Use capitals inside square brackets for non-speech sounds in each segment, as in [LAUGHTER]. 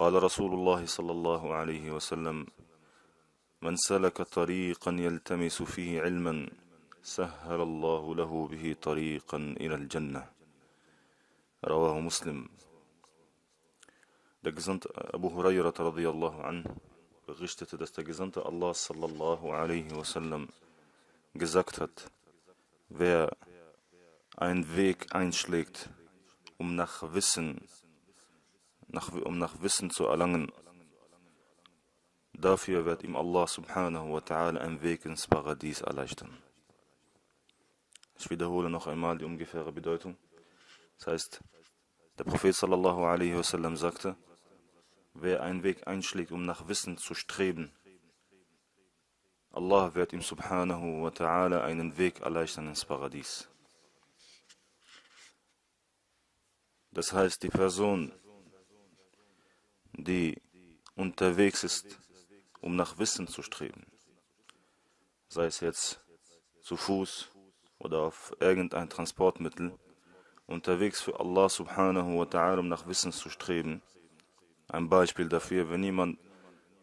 قال رسول الله صلى الله عليه وسلم من سلك طريقا يلتمس فيه علما سهل الله له به طريقا إلى الجنة. رواه مسلم. لقزنت أبو هريرة رضي الله عنه بغشتة دستقزنت الله صلى الله عليه وسلم gesagt wer ein Weg einschlägt, um nach Wissen nach, um nach Wissen zu erlangen, dafür wird ihm Allah subhanahu wa ta'ala einen Weg ins Paradies erleichtern. Ich wiederhole noch einmal die ungefähre Bedeutung. Das heißt, der Prophet sallallahu alaihi wasallam sagte, wer einen Weg einschlägt, um nach Wissen zu streben, Allah wird ihm subhanahu wa ta'ala einen Weg erleichtern ins Paradies. Das heißt, die Person, die unterwegs ist, um nach Wissen zu streben, sei es jetzt zu Fuß oder auf irgendein Transportmittel, unterwegs für Allah subhanahu wa ta'ala, um nach Wissen zu streben. Ein Beispiel dafür, wenn jemand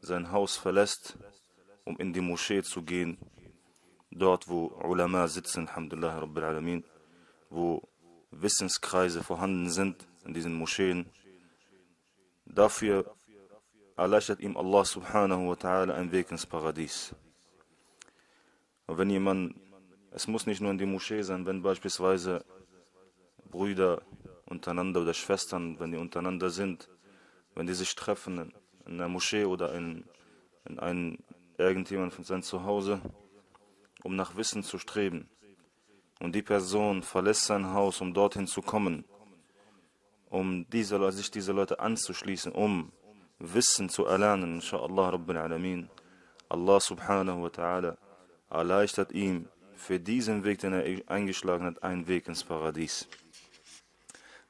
sein Haus verlässt, um in die Moschee zu gehen, dort wo Ulama sitzen, Alhamdulillah Rabbil Alamin, wo Wissenskreise vorhanden sind in diesen Moscheen. Dafür erleichtert ihm Allah subhanahu wa ta'ala einen Weg ins Paradies. Und wenn jemand, es muss nicht nur in die Moschee sein, wenn beispielsweise Brüder untereinander oder Schwestern, wenn die untereinander sind, wenn die sich treffen in der Moschee oder in, in ein, irgendjemand von seinem Zuhause, um nach Wissen zu streben. Und die Person verlässt sein Haus, um dorthin zu kommen, um diese, sich diese Leute anzuschließen, um Wissen zu erlernen, inshallah Rabbil Alamin. Allah subhanahu wa ta'ala erleichtert ihm für diesen Weg, den er eingeschlagen hat, einen Weg ins Paradies.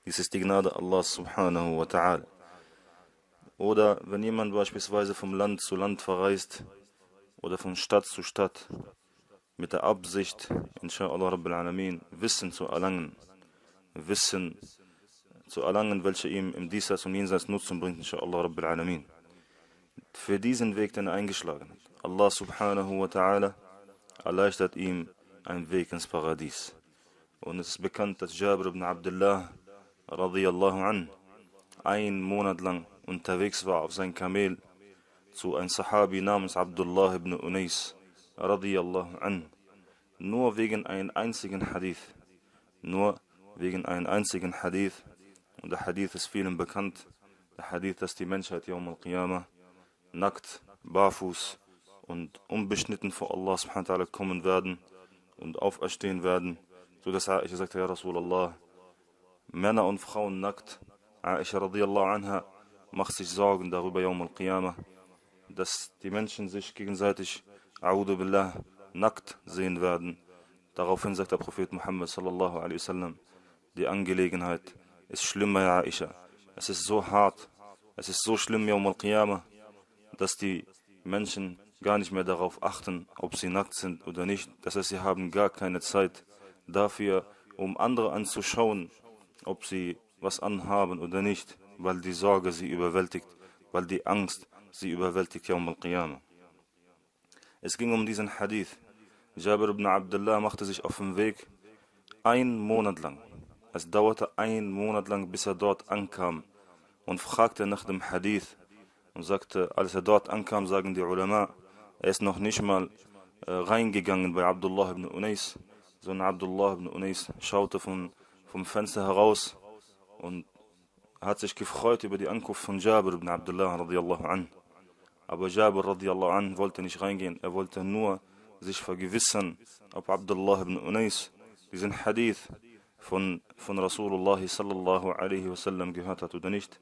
Dies ist die Gnade Allah subhanahu wa ta'ala. Oder wenn jemand beispielsweise vom Land zu Land verreist oder von Stadt zu Stadt mit der Absicht, inshallah Rabbil Alamin, Wissen zu erlangen, Wissen zu erlangen, welche ihm im Diesseits und Jenseits Nutzen bringt, inshallah Rabbil Alamin. Für diesen Weg, den er eingeschlagen hat. Allah subhanahu wa ta'ala erleichtert ihm einen Weg ins Paradies. Und es ist bekannt, dass Jabir ibn Abdullah radiyallahu an ein Monat lang unterwegs war auf sein Kamel zu einem Sahabi namens Abdullah ibn Unais radiyallahu an. Nur wegen einem einzigen Hadith. Nur wegen einem einzigen Hadith. Der Hadith ist vielen bekannt. Der Hadith, dass die Menschheit Yawm al-Qiyamah nackt, barfuß und unbeschnitten vor Allah subhanahu wa kommen werden und auferstehen werden. So dass Aisha sagte, Ja Rasulallah, Männer und Frauen nackt. Aisha radiallahu anha macht sich Sorgen darüber, Yawm al-Qiyamah, dass die Menschen sich gegenseitig, A'udhu billah, nackt sehen werden. Daraufhin sagt der Prophet Muhammad sallallahu alaihi wasallam, die Angelegenheit ist schlimmer, ja Aisha. Es ist so hart, es ist so schlimm, Yawm al-Qiyamah, dass die Menschen gar nicht mehr darauf achten, ob sie nackt sind oder nicht. Das heißt, sie haben gar keine Zeit dafür, um andere anzuschauen, ob sie was anhaben oder nicht, weil die Sorge sie überwältigt, weil die Angst sie überwältigt, Yawm al-Qiyamah. Es ging um diesen Hadith. Jabir ibn Abdullah machte sich auf den Weg einen Monat lang. Es dauerte einen Monat lang, bis er dort ankam und fragte nach dem Hadith und sagte, als er dort ankam, sagen die Ulama, er ist noch nicht mal äh, reingegangen bei Abdullah ibn Unais, sondern Abdullah ibn Unais schaute von, vom Fenster heraus und hat sich gefreut über die Ankunft von Jabir ibn Abdullah radiallahu an. Aber Jabir radiallahu an wollte nicht reingehen, er wollte nur sich vergewissern, ob Abdullah ibn Unais diesen Hadith von, von Rasulullah sallallahu alaihi wasallam gehört hat oder nicht.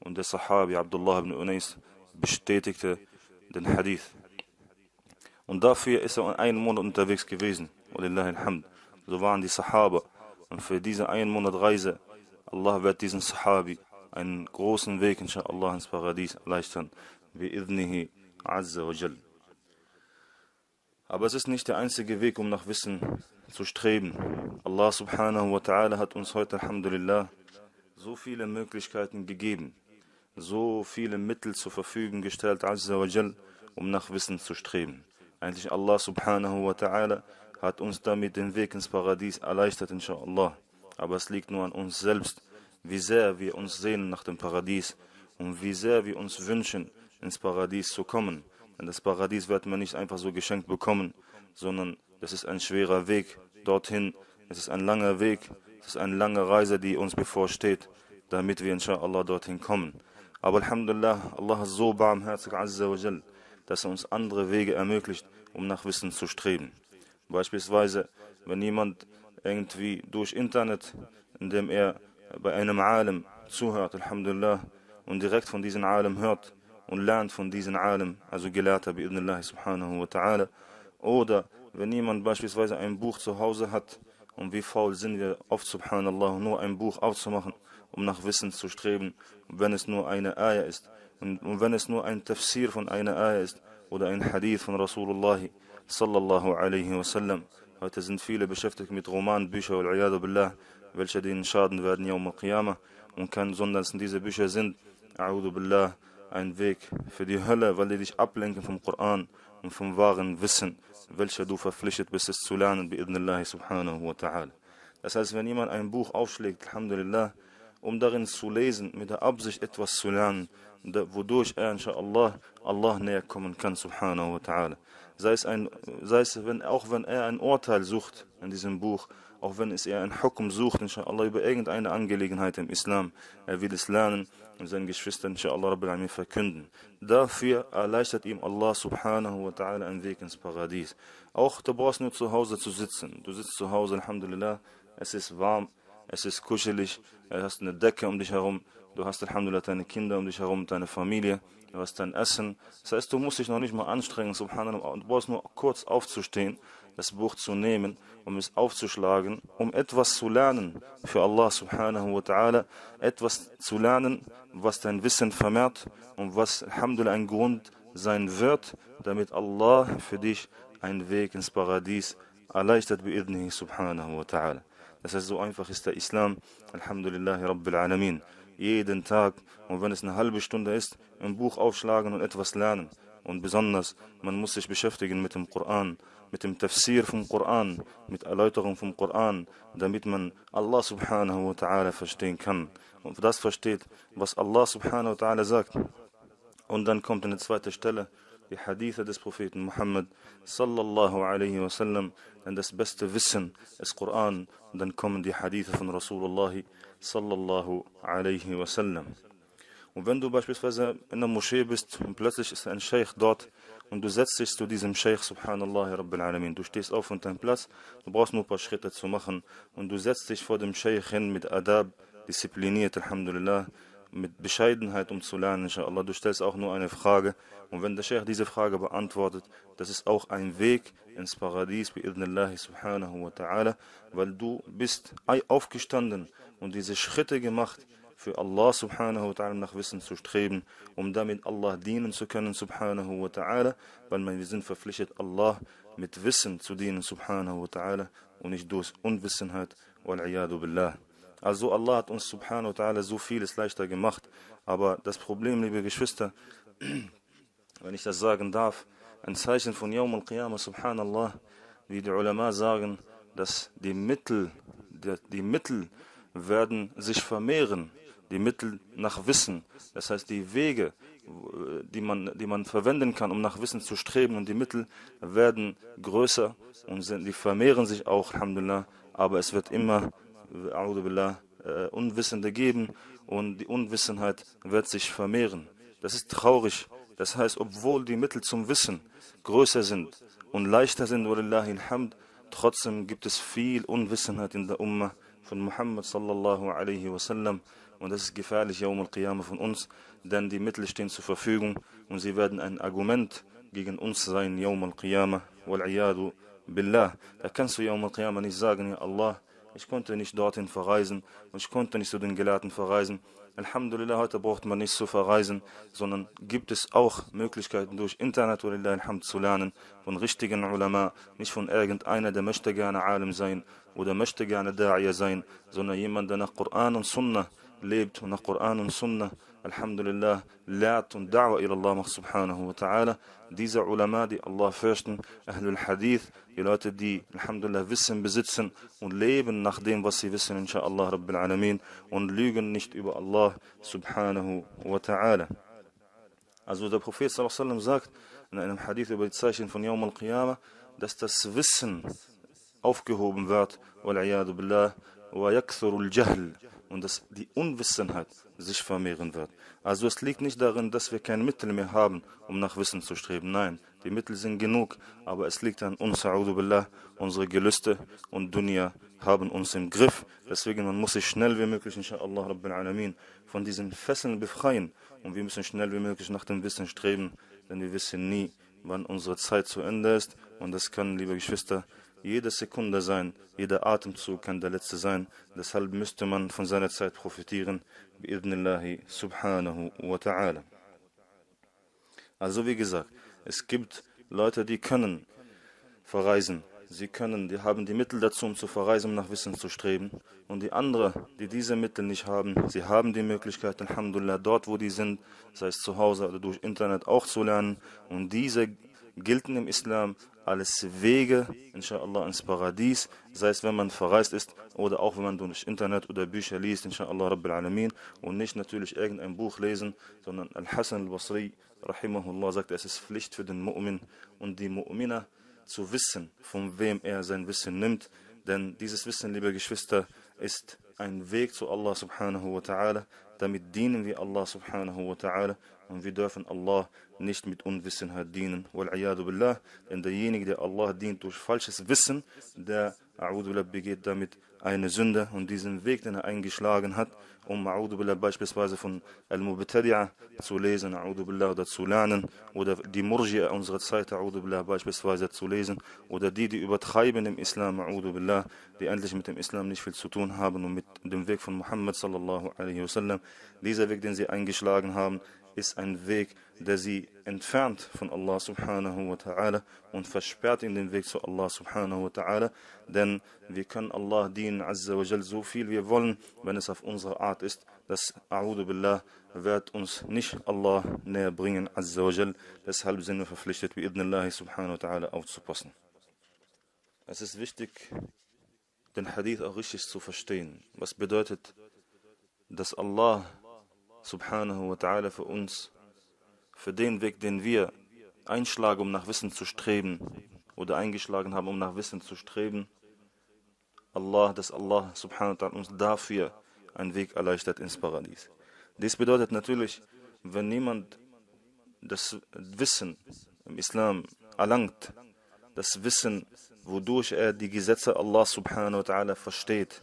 Und der Sahabi Abdullah ibn Unais bestätigte den Hadith. Und dafür ist er einen Monat unterwegs gewesen. alhamd. So waren die Sahaba. Und für diese einen Monat Reise, Allah wird diesen Sahabi einen großen Weg, inshallah, ins Paradies erleichtern. Bi'idnihi azza wa jal. Aber es ist nicht der einzige Weg, um nach Wissen zu streben. Allah subhanahu wa ta'ala hat uns heute, Alhamdulillah, so viele Möglichkeiten gegeben. so viele Mittel zur Verfügung gestellt, Azza wa Jal, um nach Wissen zu streben. Eigentlich Allah subhanahu wa ta'ala hat uns damit den Weg ins Paradies erleichtert, inshallah. Aber es liegt nur an uns selbst, wie sehr wir uns sehnen nach dem Paradies und wie sehr wir uns wünschen, ins Paradies zu kommen. Denn das Paradies wird man nicht einfach so geschenkt bekommen, sondern das ist ein schwerer Weg dorthin. Es ist ein langer Weg, es ist eine lange Reise, die uns bevorsteht, damit wir inshallah dorthin kommen. Aber Alhamdulillah, Allah ist so barmherzig, dass er uns andere Wege ermöglicht, um nach Wissen zu streben. Beispielsweise, wenn jemand irgendwie durch Internet, indem er bei einem Alim zuhört, Alhamdulillah, und direkt von diesem Alim hört und lernt von diesem Alim, also Gelehrter, bi'idnillahi subhanahu wa ta'ala, oder wenn jemand beispielsweise ein Buch zu Hause hat, und wie faul sind wir oft, subhanallah, nur ein Buch aufzumachen, um nach Wissen zu streben, wenn es nur eine Ayah ist. Und, und wenn es nur ein Tafsir von einer Ayah ist oder ein Hadith von Rasulullah sallallahu alaihi wasallam. Heute sind viele beschäftigt mit Romanbüchern, billah, welche denen schaden werden, Yawm al-Qiyamah. Und kein sondern diese Bücher sind, billah, ein Weg für die Hölle, weil die dich ablenken vom Koran und vom wahren Wissen, welcher du verpflichtet bist, es zu lernen, bi'idnillahi subhanahu wa ta'ala. Das heißt, wenn jemand ein Buch aufschlägt, Alhamdulillah, um darin zu lesen, mit der Absicht etwas zu lernen, wodurch er, inshallah, Allah näher kommen kann, subhanahu wa ta'ala. Sei es, ein, sei es wenn, auch wenn er ein Urteil sucht in diesem Buch, auch wenn es er ein Hukum sucht, inshallah, über irgendeine Angelegenheit im Islam, er will es lernen und seinen Geschwistern, inshallah, Rabbil Alamin verkünden. Dafür erleichtert ihm Allah subhanahu wa ta'ala einen Weg ins Paradies. Auch du brauchst nur zu Hause zu sitzen. Du sitzt zu Hause, Alhamdulillah, es ist warm, es ist kuschelig, du hast eine Decke um dich herum, du hast Alhamdulillah deine Kinder um dich herum, deine Familie, du hast dein Essen. Das heißt, du musst dich noch nicht mal anstrengen, subhanallah, du brauchst nur kurz aufzustehen, das Buch zu nehmen, um es aufzuschlagen, um etwas zu lernen für Allah subhanahu wa ta'ala, etwas zu lernen, was dein Wissen vermehrt und was Alhamdulillah ein Grund sein wird, damit Allah für dich einen Weg ins Paradies erleichtert, bi'idnihi subhanahu wa ta'ala. Das heißt, so einfach ist der Islam. Alhamdulillah, Rabbil Alamin. Jeden Tag, und wenn es eine halbe Stunde ist, ein Buch aufschlagen und etwas lernen. Und besonders, man muss sich beschäftigen mit dem Koran, mit dem Tafsir vom Koran, mit Erläuterung vom Koran, damit man Allah subhanahu wa ta'ala verstehen kann. Und das versteht, was Allah subhanahu wa ta'ala sagt. Und dann kommt eine zweite Stelle, die Hadithe des Propheten Muhammad sallallahu alaihi wasallam, denn das beste Wissen ist Koran, und dann kommen die Hadithe von Rasulullah sallallahu alaihi wasallam. Und wenn du beispielsweise in der Moschee bist und plötzlich ist ein Sheikh dort und du setzt dich zu diesem Sheikh, subhanallah, rabbil alamin, du stehst auf von deinem Platz, du brauchst nur ein paar Schritte zu machen und du setzt dich vor dem Sheikh hin mit Adab, diszipliniert, alhamdulillah, mit Bescheidenheit um zu lernen, inshallah. Du stellst auch nur eine Frage und wenn der Sheikh diese Frage beantwortet, das ist auch ein Weg ins Paradies, subhanahu wa ta'ala, weil du bist aufgestanden und diese Schritte gemacht, für Allah subhanahu wa ta'ala nach Wissen zu streben, um damit Allah dienen zu können subhanahu wa ta'ala, weil wir sind verpflichtet, Allah mit Wissen zu dienen subhanahu wa ta'ala und nicht durch Unwissenheit, wal billah. Also Allah hat uns subhanahu wa ta'ala so vieles leichter gemacht, aber das Problem, liebe Geschwister, [CLEARS THROAT] wenn ich das sagen darf, ein Zeichen von Yawm al-Qiyamah, subhanallah, wie die Ulama sagen, dass die Mittel, die, die Mittel werden sich vermehren, die Mittel nach Wissen, das heißt die Wege, die man, die man verwenden kann, um nach Wissen zu streben und die Mittel werden größer und sind, die vermehren sich auch, Alhamdulillah, aber es wird immer, billah, äh, Unwissende geben und die Unwissenheit wird sich vermehren. Das ist traurig. Das heißt, obwohl die Mittel zum Wissen größer sind und leichter sind, trotzdem gibt es viel Unwissenheit in der Ummah von Muhammad sallallahu alaihi wasallam und das ist gefährlich, Yawm al-Qiyamah von uns, denn die Mittel stehen zur Verfügung und sie werden ein Argument gegen uns sein, Yawm al-Qiyamah, wal billah. Da kannst du Yawm al-Qiyamah nicht sagen, ja Allah, ich konnte nicht dorthin verreisen und ich konnte nicht zu den Gelehrten verreisen. Alhamdulillah, heute braucht man nicht zu verreisen, sondern gibt es auch Möglichkeiten durch Internet zu lernen von richtigen Ulama, nicht von irgendeiner, der möchte gerne Alim sein oder möchte gerne Da'iyah sein, sondern jemand, der nach Koran und Sunnah lebt und nach Koran und Sunnah, Alhamdulillah, lehrt und Da'wa Allah macht subhanahu wa ta'ala. Diese Ulama, die Allah fürchten, Ahlul Hadith, die Leute, die Alhamdulillah Wissen besitzen und leben nach dem, was sie wissen, inshallah Rabbil Alamin, und lügen nicht über Allah subhanahu wa ta'ala. Also der Prophet sallallahu sagt in einem Hadith über die Zeichen von Yawm al-Qiyamah, dass das Wissen aufgehoben wird, wal billah, wa yakthurul jahl und dass die Unwissenheit sich vermehren wird. Also es liegt nicht darin, dass wir kein Mittel mehr haben, um nach Wissen zu streben. Nein, die Mittel sind genug, aber es liegt an uns, billah, unsere Gelüste und Dunya haben uns im Griff. Deswegen man muss sich schnell wie möglich, inshallah, Rabbil Alamin, von diesen Fesseln befreien. Und wir müssen schnell wie möglich nach dem Wissen streben, denn wir wissen nie, wann unsere Zeit zu Ende ist. Und das kann, liebe Geschwister, jede Sekunde sein, jeder Atemzug kann der letzte sein. Deshalb müsste man von seiner Zeit profitieren. Bi'idnillahi subhanahu wa ta'ala. Also wie gesagt, es gibt Leute, die können verreisen. Sie können, die haben die Mittel dazu, um zu verreisen, um nach Wissen zu streben. Und die anderen, die diese Mittel nicht haben, sie haben die Möglichkeit, Alhamdulillah, dort wo die sind, sei es zu Hause oder durch Internet auch zu lernen. Und diese gelten im Islam alles Wege, inshallah, ins Paradies, sei es, wenn man verreist ist oder auch wenn man durch Internet oder Bücher liest, inshallah, Rabbil Alamin, und nicht natürlich irgendein Buch lesen, sondern Al-Hassan al-Basri, rahimahullah, sagt, es ist Pflicht für den Mu'min und die Mu'mina zu wissen, von wem er sein Wissen nimmt, denn dieses Wissen, liebe Geschwister, ist ein Weg zu Allah subhanahu wa ta'ala, damit dienen wir Allah subhanahu wa ta'ala und wir dürfen Allah nicht mit Unwissenheit dienen. Wal'ayadu billah, denn derjenige, der Allah dient durch falsches Wissen, der A'udhu begeht damit eine Sünde und diesen Weg, den er eingeschlagen hat, um A'udhu billah beispielsweise von Al-Mubtadi'a zu lesen, A'udhu billah oder zu lernen, oder die Murji'a unserer Zeit, A'udhu billah beispielsweise zu lesen, oder die, die übertreiben im Islam, A'udhu billah, die eigentlich mit dem Islam nicht viel zu tun haben und mit dem Weg von Muhammad sallallahu alaihi wasallam, dieser Weg, den sie eingeschlagen haben, ist ein Weg, der sie entfernt von Allah subhanahu wa ta'ala und versperrt in den Weg zu Allah subhanahu wa ta'ala. Denn wir können Allah dienen azza wa jal so viel wir wollen, wenn es auf unsere Art ist. Das A'udhu Billah wird uns nicht Allah näher bringen azza wa jal. Deshalb sind wir verpflichtet, wie Ibn subhanahu wa ta'ala aufzupassen. Es ist wichtig, den Hadith auch richtig zu verstehen. Was bedeutet, dass Allah subhanahu wa ta'ala für uns, für den Weg, den wir einschlagen, um nach Wissen zu streben, oder eingeschlagen haben, um nach Wissen zu streben, Allah, dass Allah subhanahu wa ta'ala uns dafür einen Weg erleichtert ins Paradies. Dies bedeutet natürlich, wenn niemand das Wissen im Islam erlangt, das Wissen, wodurch er die Gesetze Allah subhanahu wa ta'ala versteht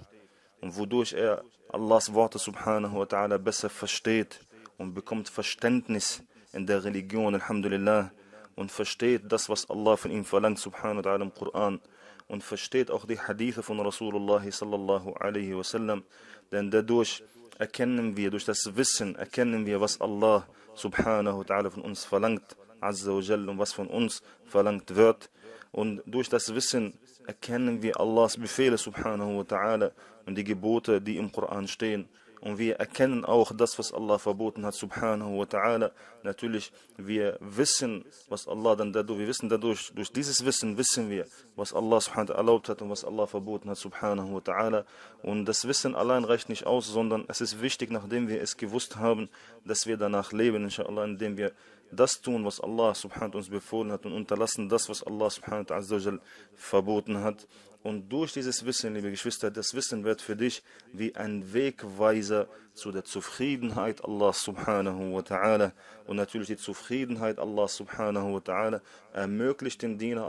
und wodurch er Allahs Worte subhanahu wa ta'ala besser versteht und bekommt Verständnis in der Religion, Alhamdulillah, und versteht das, was Allah von ihm verlangt, subhanahu wa ta'ala im Koran, und versteht auch die Hadithe von Rasulullah sallallahu alaihi wasallam, denn dadurch erkennen wir, durch das Wissen erkennen wir, was Allah subhanahu wa ta'ala von uns verlangt, azza wa jall, und was von uns verlangt wird. Und durch das Wissen erkennen wir Allahs Befehle subhanahu wa ta'ala und die Gebote, die im Koran stehen. Und wir erkennen auch das, was Allah verboten hat, subhanahu wa ta'ala. Natürlich, wir wissen, was Allah dann dadurch, wir wissen dadurch, durch dieses Wissen wissen wir, was Allah subhanahu wa erlaubt hat und was Allah verboten hat, subhanahu wa ta'ala. Und das Wissen allein reicht nicht aus, sondern es ist wichtig, nachdem wir es gewusst haben, dass wir danach leben, inshallah, indem wir das tun, was Allah subhanahu uns befohlen hat und unterlassen das, was Allah subhanahu wa verboten hat. Und durch dieses Wissen, liebe Geschwister, das Wissen wird für dich wie ein Wegweiser zu der Zufriedenheit Allah subhanahu wa ta'ala. Und natürlich die Zufriedenheit Allah subhanahu wa ta'ala ermöglicht den Diener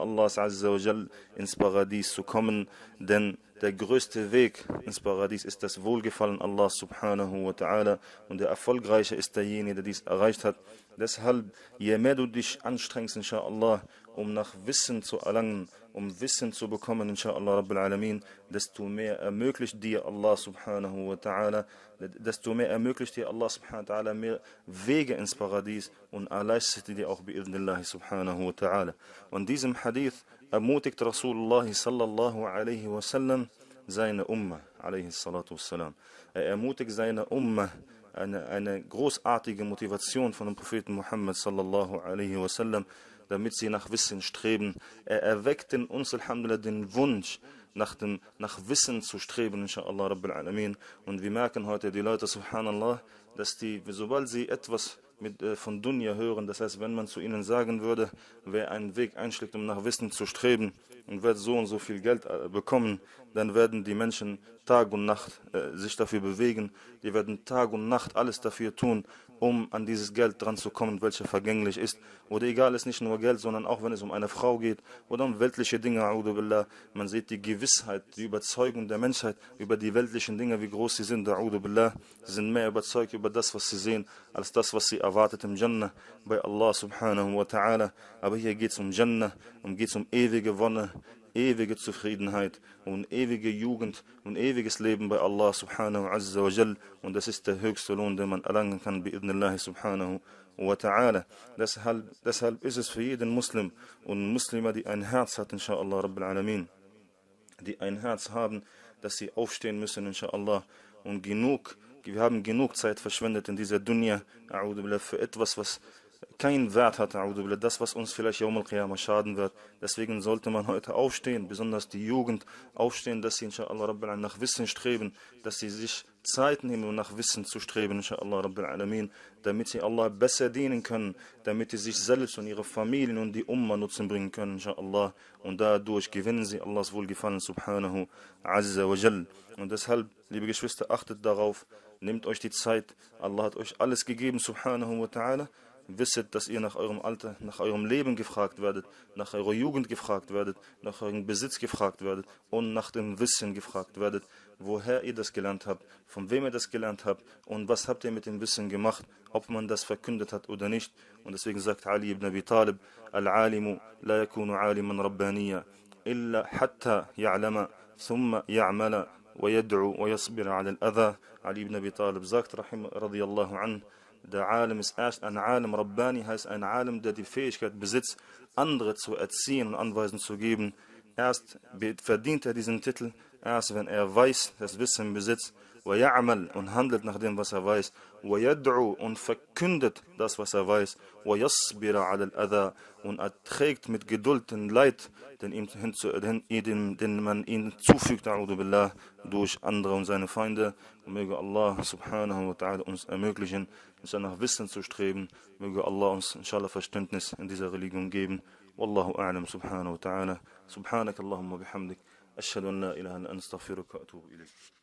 jal ins Paradies zu kommen. Denn der größte Weg ins Paradies ist das Wohlgefallen Allah subhanahu wa ta'ala. Und der Erfolgreiche ist derjenige, der dies erreicht hat. Deshalb, je mehr du dich anstrengst, inshallah, um nach Wissen zu erlangen, um Wissen zu bekommen, inshallah Rabbil Alamin, desto mehr ermöglicht dir Allah subhanahu wa ta'ala, desto mehr ermöglicht dir Allah subhanahu wa ta'ala mehr Wege ins Paradies und erleichtert dir auch bi'idnillahi subhanahu wa ta'ala. Und diesem Hadith ermutigt Rasulullah sallallahu alaihi wasallam seine Umma, wassalam. Er ermutigt seine Umma, eine, eine großartige Motivation von dem Propheten Muhammad sallallahu alaihi wasallam, damit sie nach Wissen streben. Er erweckt in uns, Alhamdulillah, den Wunsch, nach, dem, nach Wissen zu streben, inshallah, Rabbil Alamin. Und wir merken heute, die Leute, subhanallah, dass die, sobald sie etwas mit, äh, von Dunya hören, das heißt, wenn man zu ihnen sagen würde, wer einen Weg einschlägt, um nach Wissen zu streben und wird so und so viel Geld äh, bekommen, dann werden die Menschen Tag und Nacht äh, sich dafür bewegen. Die werden Tag und Nacht alles dafür tun, um an dieses Geld dran zu kommen, welches vergänglich ist. Oder egal, es ist nicht nur Geld, sondern auch wenn es um eine Frau geht oder um weltliche Dinge, billah, man sieht die Gewissheit, die Überzeugung der Menschheit über die weltlichen Dinge, wie groß sie sind, billah. Sie sind mehr überzeugt über das, was sie sehen, als das, was sie erwartet im Jannah bei Allah subhanahu wa ta'ala. Aber hier geht es um Jannah, um geht es um ewige Wonne, ewige Zufriedenheit und ewige Jugend und ewiges Leben bei Allah subhanahu azza wa jal. Und das ist der höchste Lohn, den man erlangen kann bei Allah subhanahu wa ta'ala. Deshalb, deshalb ist es für jeden Muslim und Muslima, die ein Herz hat, inshallah, Rabbil Alamin, die ein Herz haben, dass sie aufstehen müssen, inshallah, und genug, wir haben genug Zeit verschwendet in dieser Dunya, für etwas, was keinen Wert hat, das, was uns vielleicht Yawm al-Qiyamah schaden wird. Deswegen sollte man heute aufstehen, besonders die Jugend aufstehen, dass sie inshallah Rabbil nach Wissen streben, dass sie sich Zeit nehmen, um nach Wissen zu streben, inshallah Rabbil Alamin, damit sie Allah besser dienen können, damit sie sich selbst und ihre Familien und die Umma Nutzen bringen können, inshallah. Und dadurch gewinnen sie Allahs Wohlgefallen, subhanahu azza wa jall. Und deshalb, liebe Geschwister, achtet darauf, nehmt euch die Zeit. Allah hat euch alles gegeben, subhanahu wa ta'ala wisset, dass ihr nach eurem Alter, nach eurem Leben gefragt werdet, nach eurer Jugend gefragt werdet, nach eurem Besitz gefragt werdet und nach dem Wissen gefragt werdet, woher ihr das gelernt habt, von wem ihr das gelernt habt und was habt ihr mit dem Wissen gemacht, ob man das verkündet hat oder nicht. Und deswegen sagt Ali ibn Abi Talib, Al-Alimu la yakunu aliman rabbaniya, illa hatta ya'lama, thumma ya'mala, ويدعو ويصبر على الأذى علي بن أبي طالب sagt رحمه رضي الله عنه der Alim ist erst ein Alim Rabbani, heißt ein Alim, der die Fähigkeit besitzt, andere zu erziehen und Anweisungen zu geben. Erst verdient er diesen Titel, erst wenn er weiß, das Wissen besitzt, und handelt nach dem, was er weiß, und verkündet das, was er weiß, und erträgt mit Geduld den Leid, den, ihm hinzu, den, den, man ihm zufügt, durch andere und seine Feinde. Und möge Allah subhanahu wa ta'ala uns ermöglichen, uns nach Wissen zu streben. Möge Allah uns inshallah Verständnis in dieser Religion geben. A'lam subhanahu wa ta'ala. Subhanak Allahumma bihamdik. أشهد أن لا إله إلا أنت أستغفرك وأتوب إليك.